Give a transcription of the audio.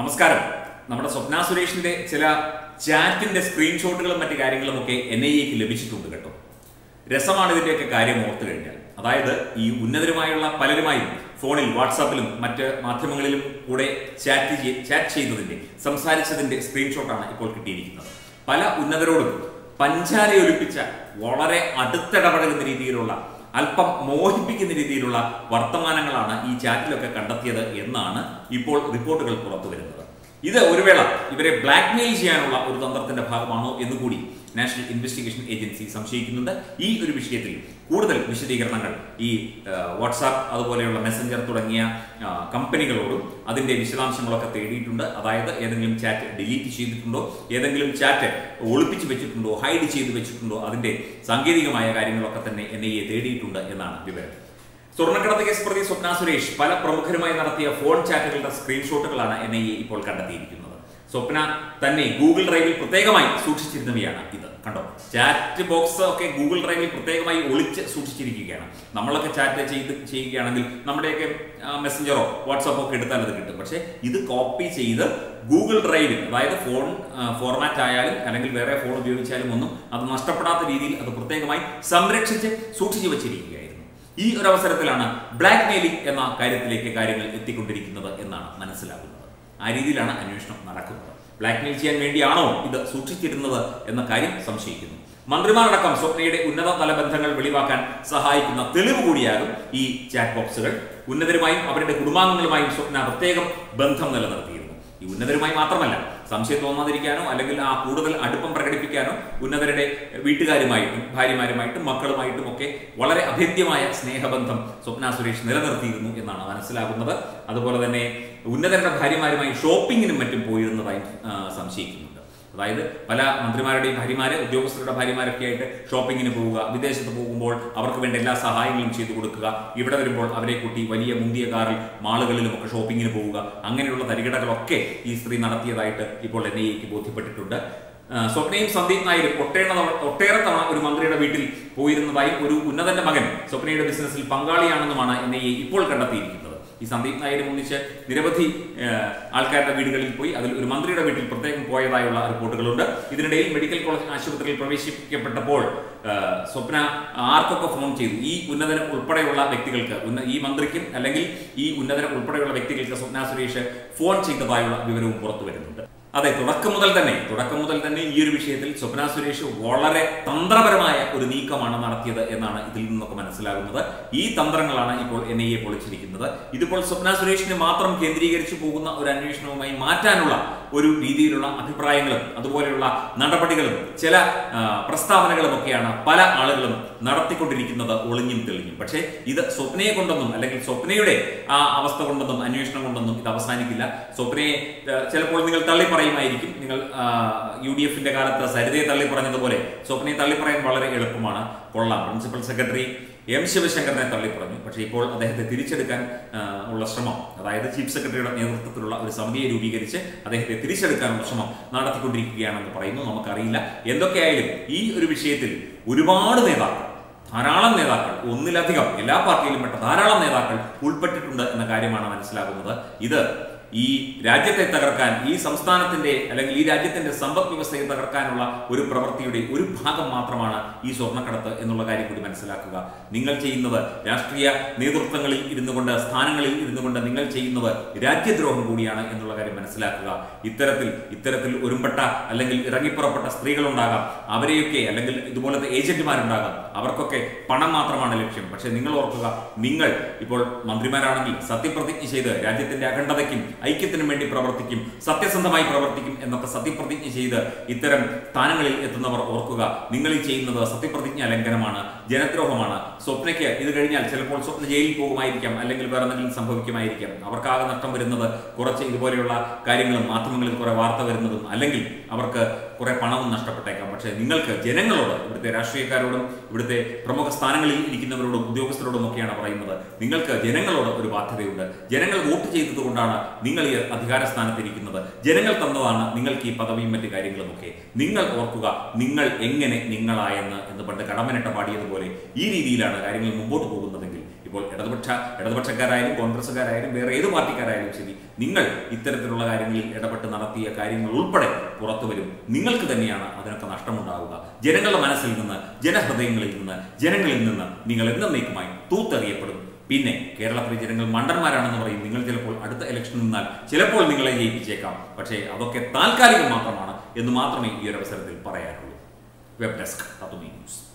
നമസ്കാരം. നമ്മുടെ സ്വപ്ന സുരേഷിന്റെ ചില ചാറ്റിന്റെ സ്ക്രീൻഷോട്ടുകളും മറ്റു കാര്യങ്ങളും ഒക്കെ എൻ ഐ എക്ക് ലഭിച്ചിട്ടുണ്ട് കേട്ടോ. രസമാണ് ഇതിന്റെയൊക്കെ കാര്യം ഓർത്തു കഴിഞ്ഞാൽ. അതായത് ഈ ഉന്നതരുമായുള്ള പലരുമായും ഫോണിൽ വാട്സാപ്പിലും മറ്റ് മാധ്യമങ്ങളിലും കൂടെ ചാറ്റ് ചാറ്റ് ചെയ്തതിന്റെ സംസാരിച്ചതിന്റെ സ്ക്രീൻഷോട്ടാണ് ഇപ്പോൾ കിട്ടിയിരിക്കുന്നത്. പല ഉന്നതരോടും പഞ്ചാര ഒലിപ്പിച്ച വളരെ അടുത്തിടപഴകുന്ന രീതിയിലുള്ള അല്പം മോഹിപ്പിക്കുന്ന രീതിയിലുള്ള വർത്തമാനങ്ങളാണ് ഈ ചാറ്റിലൊക്കെ കണ്ടെത്തിയത് എന്നാണ് ഇപ്പോൾ റിപ്പോർട്ടുകൾ പുറത്തു വരുന്നത് ഇത് ഒരു വേള ഇവരെ ബ്ലാക്ക്മെയിൽ ചെയ്യാനുള്ള ഒരു തന്ത്രത്തിന്റെ ഭാഗമാണോ എന്ന് കൂടി നാഷണൽ ഇൻവെസ്റ്റിഗേഷൻ ഏജൻസി സംശയിക്കുന്നുണ്ട്. ഈ ഒരു വിഷയത്തിൽ കൂടുതൽ വിശദീകരണങ്ങൾ ഈ വാട്സാപ്പ് അതുപോലെയുള്ള മെസ്സഞ്ചർ തുടങ്ങിയ കമ്പനികളോടും അതിന്റെ വിശദാംശങ്ങളൊക്കെ തേടിയിട്ടുണ്ട്. അതായത് ഏതെങ്കിലും ചാറ്റ് ഡിലീറ്റ് ചെയ്തിട്ടുണ്ടോ ഏതെങ്കിലും ചാറ്റ് ഒളിപ്പിച്ച് വെച്ചിട്ടുണ്ടോ ഹൈഡ് ചെയ്ത് വെച്ചിട്ടുണ്ടോ അതിന്റെ സാങ്കേതികമായ കാര്യങ്ങളൊക്കെ തന്നെ എൻ ഐ എ തേടിയിട്ടുണ്ട് എന്നാണ് വിവരം. സ്വർണക്കടത്ത് കേസ് പ്രതി സ്വപ്ന സുരേഷ് പല പ്രമുഖരുമായി നടത്തിയ ഫോൺ ചാറ്റുകളുടെ സ്ക്രീൻഷോട്ടുകളാണ് എൻ ഐ എ ഇപ്പോൾ കണ്ടെത്തിയിരിക്കുന്നത്. സ്വപ്ന തന്നെ ഗൂഗിൾ ഡ്രൈവിൽ പ്രത്യേകമായി സൂക്ഷിച്ചിരുന്നവയാണ് ഇത്. കണ്ടോ? ചാറ്റ് ബോക്സ് ഒക്കെ ഗൂഗിൾ ഡ്രൈവിൽ പ്രത്യേകമായി ഒളിച്ച് സൂക്ഷിച്ചിരിക്കുകയാണ്. നമ്മളൊക്കെ ചാറ്റ് ചെയ്ത് ചെയ്യുകയാണെങ്കിൽ നമ്മുടെയൊക്കെ മെസ്സഞ്ചറോ വാട്സപ്പോ ഒക്കെ എടുത്താൽ അത് കിട്ടും. പക്ഷേ ഇത് കോപ്പി ചെയ്ത് ഗൂഗിൾ ഡ്രൈവിൽ അതായത് ഫോൺ ഫോർമാറ്റ് ആയാലും അല്ലെങ്കിൽ വേറെ ഫോൺ ഉപയോഗിച്ചാലും ഒന്നും അത് നഷ്ടപ്പെടാത്ത രീതിയിൽ അത് പ്രത്യേകമായി സംരക്ഷിച്ച് സൂക്ഷിച്ചു വെച്ചിരിക്കുകയായിരുന്നു ഈ ഒരു അവസരത്തിലാണ് ബ്ലാക്ക് മെയിലിംഗ് എന്ന കാര്യത്തിലേക്ക് കാര്യങ്ങൾ എത്തിക്കൊണ്ടിരിക്കുന്നത് എന്നാണ് മനസ്സിലാകുന്നത്. ആ രീതിയിലാണ് അന്വേഷണം നടക്കുന്നത്. ബ്ലാക്ക് മെയിൽ ചെയ്യാൻ വേണ്ടിയാണോ ഇത് സൂക്ഷിച്ചിരുന്നത് എന്ന കാര്യം സംശയിക്കുന്നു. മന്ത്രിമാരടക്കം സ്വപ്നയുടെ ഉന്നത തല ബന്ധങ്ങൾ വെളിവാക്കാൻ സഹായിക്കുന്ന തെളിവ് കൂടിയാകും ഈ ചാറ്റ് ബോക്സുകൾ ഉന്നതരുമായും അവരുടെ കുടുംബാംഗങ്ങളുമായും സ്വപ്ന പ്രത്യേകം ബന്ധം നിലനിർത്തിയിരുന്നു. ഈ ഉന്നതരുമായി മാത്രമല്ല സംശയം തോന്നാതിരിക്കാനോ അല്ലെങ്കിൽ ആ കൂടുതൽ അടുപ്പം പ്രകടിപ്പിക്കാനോ ഉന്നതരുടെ വീട്ടുകാരുമായിട്ടും ഭാര്യമാരുമായിട്ടും മക്കളുമായിട്ടും ഒക്കെ വളരെ അഭേദ്യമായ സ്നേഹബന്ധം സ്വപ്ന സുരേഷ് നിലനിർത്തിയിരുന്നു എന്നാണ് മനസ്സിലാകുന്നത്. അതുപോലെ തന്നെ ഉന്നതരുടെ ഭാര്യമാരുമായി ഷോപ്പിങ്ങിനും മറ്റും പോയിരുന്നതായും സംശയിക്കുന്നുണ്ട്. അതായത് പല മന്ത്രിമാരുടെയും ഭാര്യമാര് ഉദ്യോഗസ്ഥരുടെ ഭാര്യമാരൊക്കെ ആയിട്ട് ഷോപ്പിങ്ങിന് പോവുക വിദേശത്ത് പോകുമ്പോൾ അവർക്ക് വേണ്ട എല്ലാ സഹായങ്ങളും ചെയ്തു കൊടുക്കുക ഇവിടെ വരുമ്പോൾ അവരെ കൂട്ടി വലിയ മുന്തിയ കാറിൽ മാളുകളിലും ഒക്കെ ഷോപ്പിങ്ങിന് പോവുക അങ്ങനെയുള്ള തരികിടകളൊക്കെ ഈ സ്ത്രീ നടത്തിയതായിട്ട് ഇപ്പോൾ എൻ ഐ എക്ക് ബോധ്യപ്പെട്ടിട്ടുണ്ട്. സ്വപ്നയും സന്ദീപ് നായരും ഒട്ടേണ ഒട്ടേറെ തവണ ഒരു മന്ത്രിയുടെ വീട്ടിൽ പോയിരുന്നതായും ഒരു ഉന്നതന്റെ മകൻ സ്വപ്നയുടെ ബിസിനസ്സിൽ പങ്കാളിയാണെന്നുമാണ് എൻ ഐ എ ഇപ്പോൾ കണ്ടെത്തിയിരിക്കുന്നത്. ഈ സന്ദീപ് നായരും ഒന്നിച്ച് നിരവധി ആൾക്കാരുടെ വീടുകളിൽ പോയി അതിൽ ഒരു മന്ത്രിയുടെ വീട്ടിൽ പ്രത്യേകം പോയതായുള്ള റിപ്പോർട്ടുകളുണ്ട്. ഇതിനിടയിൽ മെഡിക്കൽ കോളേജ് ആശുപത്രിയിൽ പ്രവേശിപ്പിക്കപ്പെട്ടപ്പോൾ സ്വപ്ന ആർക്കൊക്കെ ഫോൺ ചെയ്തു? ഈ ഉന്നതന ഉൾപ്പെടെയുള്ള വ്യക്തികൾക്ക് ഈ മന്ത്രിക്കും അല്ലെങ്കിൽ ഈ ഉന്നതന ഉൾപ്പെടെയുള്ള വ്യക്തികൾക്ക് സ്വപ്ന സുരേഷ് ഫോൺ ചെയ്തതായുള്ള വിവരവും പുറത്തു വരുന്നുണ്ട്. അതെ തുടക്കം മുതൽ തന്നെ തുടക്കം മുതൽ തന്നെ ഈ ഒരു വിഷയത്തിൽ സ്വപ്ന സുരേഷ് വളരെ തന്ത്രപരമായ ഒരു നീക്കമാണ് നടത്തിയത് എന്നാണ് ഇതിൽ നിന്നൊക്കെ മനസ്സിലാകുന്നത്. ഈ തന്ത്രങ്ങളാണ് ഇപ്പോൾ എൻ ഐ എ പൊളിച്ചിരിക്കുന്നത്. ഇതിപ്പോൾ സ്വപ്ന സുരേഷിനെ മാത്രം കേന്ദ്രീകരിച്ചു പോകുന്ന ഒരു അന്വേഷണവുമായി മാറ്റാനുള്ള ഒരു രീതിയിലുള്ള അഭിപ്രായങ്ങളും അതുപോലെയുള്ള നടപടികളും ചില പ്രസ്താവനകളും ഒക്കെയാണ് പല ആളുകളും നടത്തിക്കൊണ്ടിരിക്കുന്നത് ഒളിഞ്ഞും തെളിഞ്ഞും. പക്ഷേ ഇത് സ്വപ്നയെ കൊണ്ടൊന്നും അല്ലെങ്കിൽ സ്വപ്നയുടെ ആ അവസ്ഥ കൊണ്ടൊന്നും അന്വേഷണം കൊണ്ടൊന്നും ഇത് അവസാനിക്കില്ല. സ്വപ്നയെ ചിലപ്പോൾ നിങ്ങൾ തള്ളി പറയുമായിരിക്കും. നിങ്ങൾ യു ഡി എഫിന്റെ കാലത്ത് സരിതയെ തള്ളി പറഞ്ഞതുപോലെ സ്വപ്നയെ തള്ളി പറയാൻ വളരെ എളുപ്പമാണ്. കൊള്ളാം. പ്രിൻസിപ്പൽ സെക്രട്ടറി എം ശിവശങ്കറിനെ തള്ളിപ്പറഞ്ഞു പക്ഷേ ഇപ്പോൾ അദ്ദേഹത്തെ തിരിച്ചെടുക്കാൻ ഉള്ള ശ്രമം അതായത് ചീഫ് സെക്രട്ടറിയുടെ നേതൃത്വത്തിലുള്ള ഒരു സമിതിയെ രൂപീകരിച്ച് അദ്ദേഹത്തെ തിരിച്ചെടുക്കാനുള്ള ശ്രമം നടത്തിക്കൊണ്ടിരിക്കുകയാണെന്ന് പറയുന്നു. നമുക്കറിയില്ല. എന്തൊക്കെയായാലും ഈ ഒരു വിഷയത്തിൽ ഒരുപാട് നേതാക്കൾ ധാരാളം നേതാക്കൾ ഒന്നിലധികം എല്ലാ പാർട്ടിയിലും പെട്ട ധാരാളം നേതാക്കൾ ഉൾപ്പെട്ടിട്ടുണ്ട് എന്ന കാര്യമാണ് മനസ്സിലാകുന്നത്. ഇത് ഈ രാജ്യത്തെ തകർക്കാൻ ഈ സംസ്ഥാനത്തിന്റെ അല്ലെങ്കിൽ ഈ രാജ്യത്തിന്റെ സമ്പദ് വ്യവസ്ഥയെ തകർക്കാനുള്ള ഒരു പ്രവൃത്തിയുടെ ഒരു ഭാഗം മാത്രമാണ് ഈ സ്വർണക്കടത്ത് എന്നുള്ള കാര്യം കൂടി മനസ്സിലാക്കുക. നിങ്ങൾ ചെയ്യുന്നത് രാഷ്ട്രീയ നേതൃത്വങ്ങളിൽ ഇരുന്നു കൊണ്ട് സ്ഥാനങ്ങളിൽ ഇരുന്നു കൊണ്ട് നിങ്ങൾ ചെയ്യുന്നത് രാജ്യദ്രോഹം കൂടിയാണ് എന്നുള്ള കാര്യം മനസ്സിലാക്കുക. ഇത്തരത്തിൽ ഇത്തരത്തിൽ ഒരുമ്പെട്ട അല്ലെങ്കിൽ ഇറങ്ങിപ്പുറപ്പെട്ട സ്ത്രീകളുണ്ടാകാം. അവരെയൊക്കെ അല്ലെങ്കിൽ ഇതുപോലത്തെ ഏജന്റുമാരുണ്ടാകാം. അവർക്കൊക്കെ പണം മാത്രമാണ് ലക്ഷ്യം. പക്ഷേ നിങ്ങൾ ഓർക്കുക നിങ്ങൾ ഇപ്പോൾ മന്ത്രിമാരാണെങ്കിൽ സത്യപ്രതിജ്ഞ ചെയ്ത് രാജ്യത്തിന്റെ അഖണ്ഡതയ്ക്കും ഐക്യത്തിനും വേണ്ടി പ്രവർത്തിക്കും സത്യസന്ധമായി പ്രവർത്തിക്കും എന്നൊക്കെ സത്യപ്രതിജ്ഞ ചെയ്ത് ഇത്തരം സ്ഥാനങ്ങളിൽ എത്തുന്നവർ ഓർക്കുക നിങ്ങൾ ഈ ചെയ്യുന്നത് സത്യപ്രതിജ്ഞ ലംഘനമാണ് ജനദ്രോഹമാണ്. സ്വപ്നയ്ക്ക് ഇത് കഴിഞ്ഞാൽ ചിലപ്പോൾ സ്വപ്ന ജയിലിൽ പോകുമായിരിക്കാം അല്ലെങ്കിൽ വേറെ എന്തെങ്കിലും സംഭവിക്കുമായിരിക്കാം. അവർക്കാകെ നഷ്ടം വരുന്നത് കുറച്ച് ഇതുപോലെയുള്ള കാര്യങ്ങളും മാധ്യമങ്ങളിൽ കുറെ വാർത്ത വരുന്നതും അല്ലെങ്കിൽ അവർക്ക് കുറെ പണവും നഷ്ടപ്പെട്ടേക്കാം. പക്ഷേ നിങ്ങൾക്ക് ജനങ്ങളോട് ഇവിടുത്തെ രാഷ്ട്രീയക്കാരോടും ഇവിടുത്തെ പ്രമുഖ സ്ഥാനങ്ങളിൽ ഇരിക്കുന്നവരോടും ഉദ്യോഗസ്ഥരോടും ഒക്കെയാണ് പറയുന്നത്. നിങ്ങൾക്ക് ജനങ്ങളോട് ഒരു ബാധ്യതയുണ്ട്. ജനങ്ങൾ വോട്ട് ചെയ്തതുകൊണ്ടാണ് നിങ്ങൾ ഈ അധികാര സ്ഥാനത്തിരിക്കുന്നത്. ജനങ്ങൾ തന്നതാണ് നിങ്ങൾക്ക് ഈ പദവിയും മറ്റു കാര്യങ്ങളുമൊക്കെ. നിങ്ങൾ ഓർക്കുക നിങ്ങൾ എങ്ങനെ നിങ്ങളായെന്ന് എന്ന് പണ്ട് കടമനിട്ട പാടിയതുപോലെ ഈ രീതിയിലാണ് കാര്യങ്ങൾ മുമ്പോട്ട് പോകുന്നതെങ്കിൽ ഇപ്പോൾ ഇടതുപക്ഷ ഇടതുപക്ഷക്കാരായാലും കോൺഗ്രസ്സുകാരായാലും വേറെ ഏത് പാർട്ടിക്കാരായാലും ശരി നിങ്ങൾ ഇത്തരത്തിലുള്ള കാര്യങ്ങളിൽ ഇടപെട്ട് നടത്തിയ കാര്യങ്ങൾ ഉൾപ്പെടെ പുറത്തു വരും. നിങ്ങൾക്ക് തന്നെയാണ് അതിനൊക്കെ നഷ്ടമുണ്ടാവുക. ജനങ്ങളുടെ മനസ്സിൽ നിന്ന് ജനഹൃദയങ്ങളിൽ നിന്ന് ജനങ്ങളിൽ നിന്ന് നിങ്ങൾ എന്നേക്കുമായി തൂത്തെറിയപ്പെടും. പിന്നെ കേരളത്തിലെ ജനങ്ങൾ മണ്ടന്മാരാണെന്ന് പറയും. നിങ്ങൾ ചിലപ്പോൾ അടുത്ത ഇലക്ഷൻ നിന്നാൽ ചിലപ്പോൾ നിങ്ങളെ ജയിപ്പിച്ചേക്കാം. പക്ഷേ അതൊക്കെ താൽക്കാലികം മാത്രമാണ് എന്ന് മാത്രമേ ഈ ഒരു അവസരത്തിൽ പറയാനുള്ളൂ. Web desk തത്തുമീ news